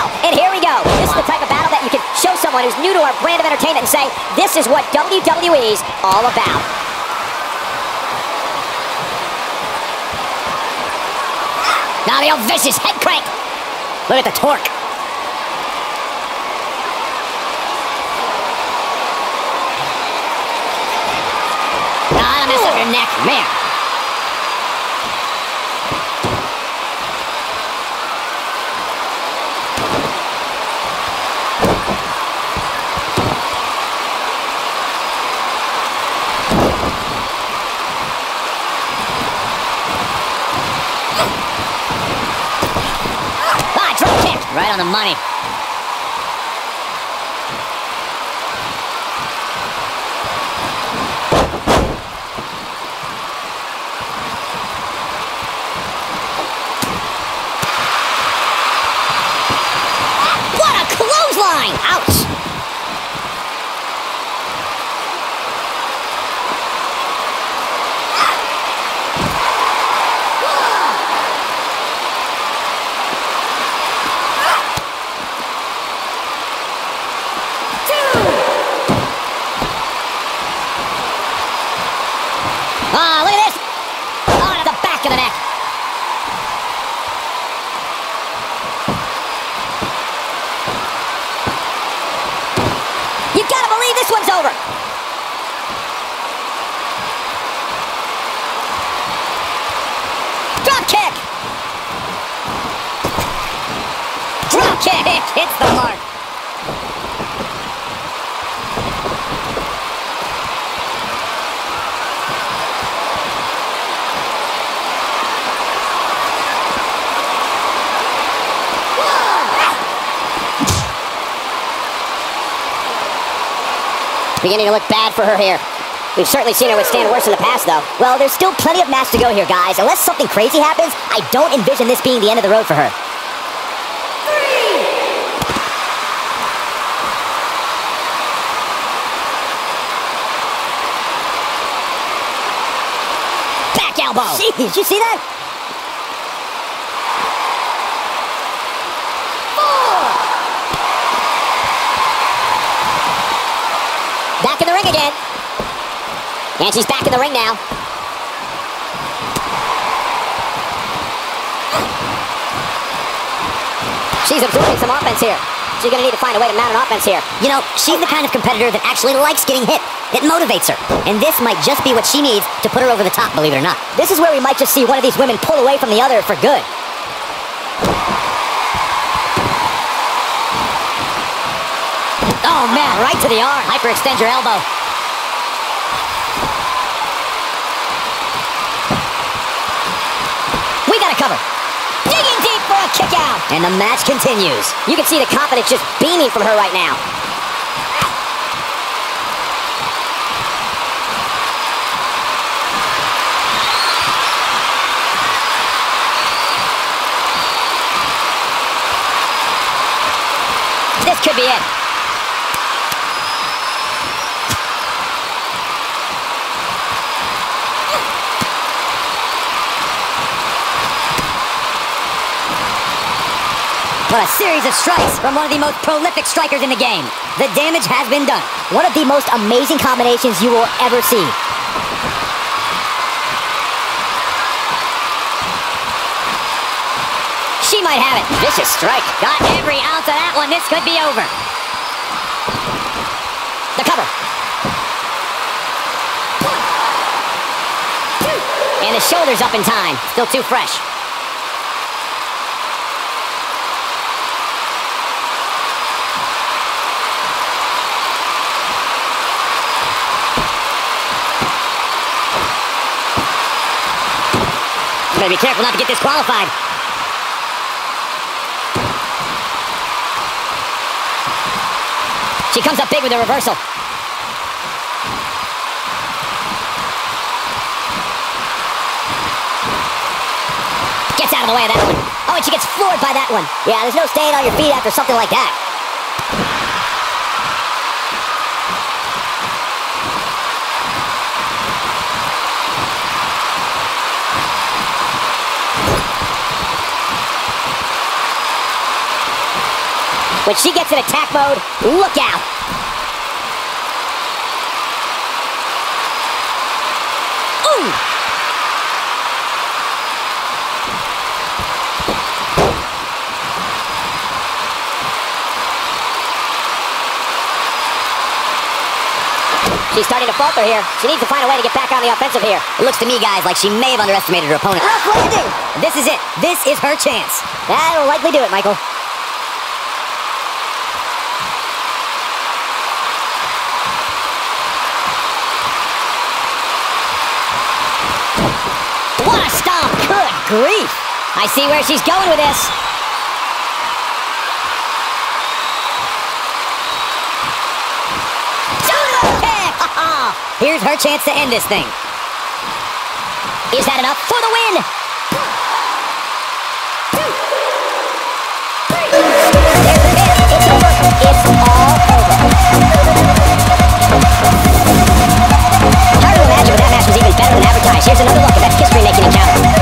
bell. And here we go. This is the type of battle that you can show someone who's new to our brand of entertainment and say, this is what WWE's all about. Now the old vicious head crank. Look at the torque. Ah, mess up your neck, man. Ah, drop kick. Right on the money. What a clothesline! Ouch! Ah, look at this! Oh, to the back of the neck. You gotta believe this one's over. Drop kick. Drop kick hits the mark. Beginning to look bad for her here. We've certainly seen her withstand worse in the past, though. Well, there's still plenty of match to go here, guys. Unless something crazy happens, I don't envision this being the end of the road for her. Three. Back elbow. Jeez, you see that? Back in the ring again. And she's back in the ring now. She's absorbing some offense here. She's gonna need to find a way to mount an offense here. You know, she's the kind of competitor that actually likes getting hit. It motivates her. And this might just be what she needs to put her over the top, believe it or not. This is where we might just see one of these women pull away from the other for good. Oh man, right to the arm. Hyperextend your elbow. We got to cover. Digging deep for a kick out. And the match continues. You can see the confidence just beaming from her right now. This could be it. What a series of strikes from one of the most prolific strikers in the game. The damage has been done. One of the most amazing combinations you will ever see. She might have it. Vicious strike. Got every ounce of that one. This could be over. The cover. And the shoulders up in time. Still too fresh. Better be careful not to get disqualified. She comes up big with a reversal. Gets out of the way of that one. Oh, and she gets floored by that one. Yeah, there's no staying on your feet after something like that. When she gets in attack mode, look out. Ooh! She's starting to falter here. She needs to find a way to get back on the offensive here. It looks to me, guys, like she may have underestimated her opponent. Rough landing! This is it. This is her chance. That'll likely do it, Michael. What a stomp! Good grief! I see where she's going with this. Kick! Here's her chance to end this thing. Is that enough for the win? It's. All over. Hard to imagine if that match was even better than advertised. Here's another look at that history-making encounter.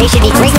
They should be grateful